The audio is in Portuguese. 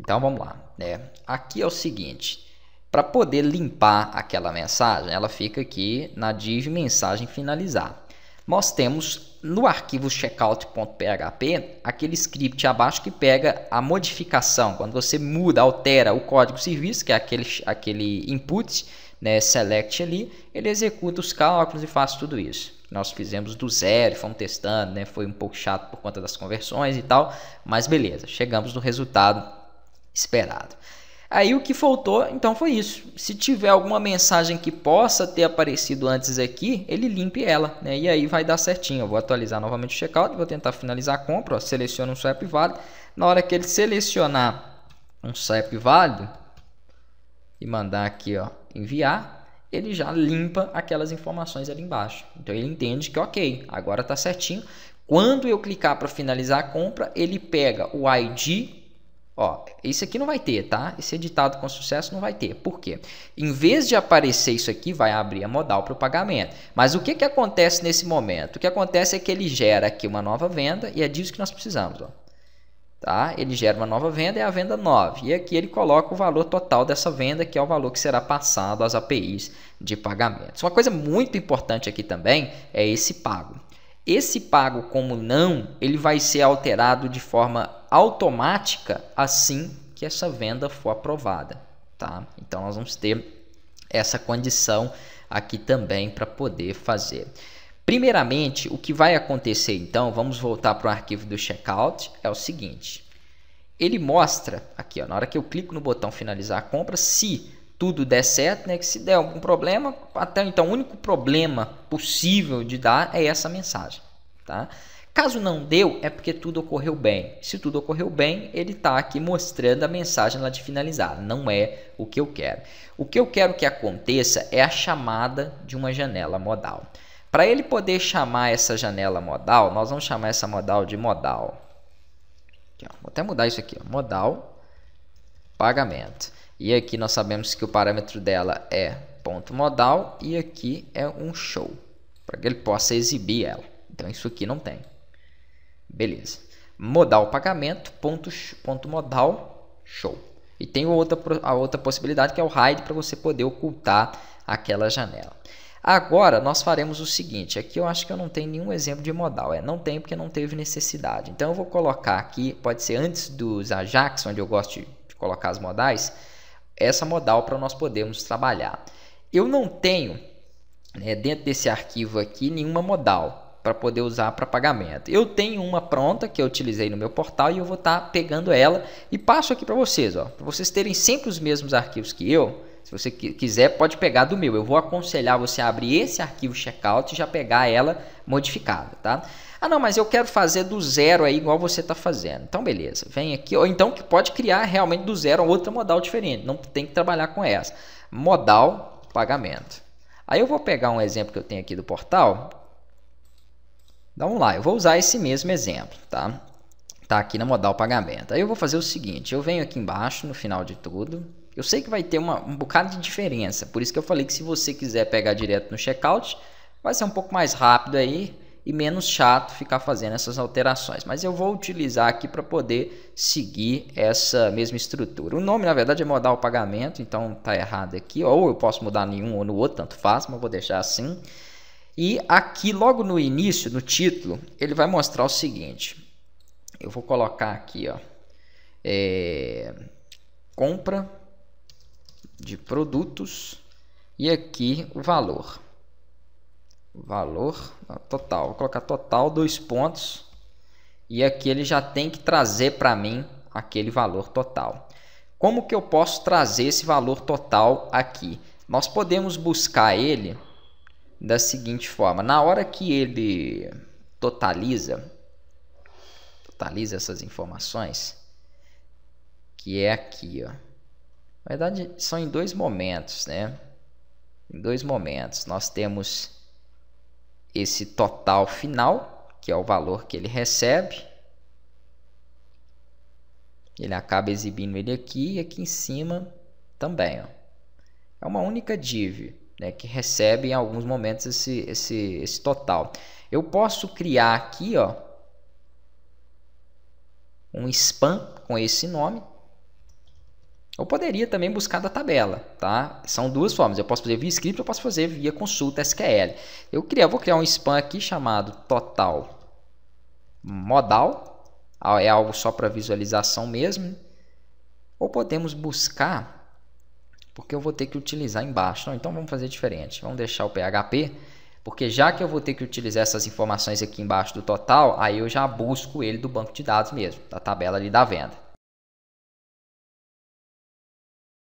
Então vamos lá. Né? Aqui é o seguinte. Para poder limpar aquela mensagem, ela fica aqui na div mensagem finalizar. Nós temos no arquivo checkout.php aquele script abaixo que pega a modificação. Quando você muda, altera o código serviço, que é aquele, aquele input, né, select ali, ele executa os cálculos e faz tudo isso. Nós fizemos do zero, fomos testando, né, foi um pouco chato por conta das conversões e tal, mas beleza, chegamos no resultado esperado. Aí o que faltou, então, foi isso. Se tiver alguma mensagem que possa ter aparecido antes aqui, ele limpe ela, né? E aí vai dar certinho. Eu vou atualizar novamente o checkout, vou tentar finalizar a compra, ó, seleciona um swap válido. Na hora que ele selecionar um swap válido e mandar aqui, ó, enviar, ele já limpa aquelas informações ali embaixo. Então ele entende que ok, agora está certinho. Quando eu clicar para finalizar a compra, ele pega o ID Ó, isso aqui não vai ter, tá? Esse editado com sucesso não vai ter. Por quê? Em vez de aparecer isso aqui, vai abrir a modal para o pagamento. Mas o que, que acontece nesse momento? O que acontece é que ele gera aqui uma nova venda e é disso que nós precisamos. Ó. Tá? Ele gera uma nova venda é a venda 9. E aqui ele coloca o valor total dessa venda, que é o valor que será passado às APIs de pagamento. Uma coisa muito importante aqui também é esse pago. Esse pago como não, ele vai ser alterado de forma automática assim que essa venda for aprovada, tá? Então nós vamos ter essa condição aqui também para poder fazer. Primeiramente, o que vai acontecer então, vamos voltar para o arquivo do checkout, é o seguinte. Ele mostra aqui, ó, na hora que eu clico no botão finalizar a compra, se tudo der certo, né? Que se der algum problema, até então o único problema possível de dar é essa mensagem, tá? Caso não deu, é porque tudo ocorreu bem. Se tudo ocorreu bem, ele está aqui mostrando a mensagem lá de finalizar. Não é o que eu quero. O que eu quero que aconteça é a chamada de uma janela modal. Para ele poder chamar essa janela modal, nós vamos chamar essa modal de modal. Aqui, vou até mudar isso aqui, ó. modal pagamento. E aqui nós sabemos que o parâmetro dela é ponto modal e aqui é um show, para que ele possa exibir ela. Então isso aqui não tem. Beleza. Modal pagamento, ponto, ponto modal, show. E tem outra, a outra possibilidade que é o hide para você poder ocultar aquela janela. Agora nós faremos o seguinte, aqui eu acho que eu não tenho nenhum exemplo de modal, é, não tem porque não teve necessidade. Então eu vou colocar aqui, pode ser antes dos Ajax, onde eu gosto de colocar as modais, essa modal para nós podermos trabalhar. Eu não tenho né, dentro desse arquivo aqui nenhuma modal para poder usar para pagamento. Eu tenho uma pronta que eu utilizei no meu portal e eu vou estar tá pegando ela e passo aqui para vocês, ó, para vocês terem sempre os mesmos arquivos que eu. Se você quiser, pode pegar do meu. Eu vou aconselhar você a abrir esse arquivo checkout e já pegar ela modificada, tá? Ah, não, mas eu quero fazer do zero aí, igual você está fazendo. Então, beleza. Vem aqui. Ou então que pode criar realmente do zero outra modal diferente. Não tem que trabalhar com essa. Modal pagamento. Aí eu vou pegar um exemplo que eu tenho aqui do portal. Vamos lá, eu vou usar esse mesmo exemplo, tá? Tá aqui na modal pagamento. Aí eu vou fazer o seguinte, eu venho aqui embaixo, no final de tudo. Eu sei que vai ter uma, um bocado de diferença, por isso que eu falei que se você quiser pegar direto no checkout, vai ser um pouco mais rápido aí e menos chato ficar fazendo essas alterações. Mas eu vou utilizar aqui para poder seguir essa mesma estrutura. O nome, na verdade, é modal pagamento, então tá errado aqui. Ou eu posso mudar nenhum ou no outro, tanto faz, mas vou deixar assim. E aqui, logo no início, no título, ele vai mostrar o seguinte. Eu vou colocar aqui, ó, é, compra de produtos e aqui o valor valor total. Vou colocar total dois pontos e aqui ele já tem que trazer para mim aquele valor total. Como que eu posso trazer esse valor total aqui? Nós podemos buscar ele da seguinte forma: na hora que ele totaliza, totaliza essas informações, que é aqui, ó. Na verdade, são em dois momentos, né? Em dois momentos. Nós temos esse total final, que é o valor que ele recebe. Ele acaba exibindo ele aqui e aqui em cima também. Ó. É uma única div né, que recebe em alguns momentos esse, esse, esse total. Eu posso criar aqui ó, um spam com esse nome. Eu poderia também buscar da tabela, tá? São duas formas. Eu posso fazer via script, eu posso fazer via consulta SQL. Eu, criar, vou criar um spam aqui chamado total modal. É algo só para visualização mesmo. Ou podemos buscar, porque eu vou ter que utilizar embaixo. então vamos fazer diferente. Vamos deixar o PHP, porque já que eu vou ter que utilizar essas informações aqui embaixo do total, aí eu já busco ele do banco de dados mesmo, da tabela ali da venda.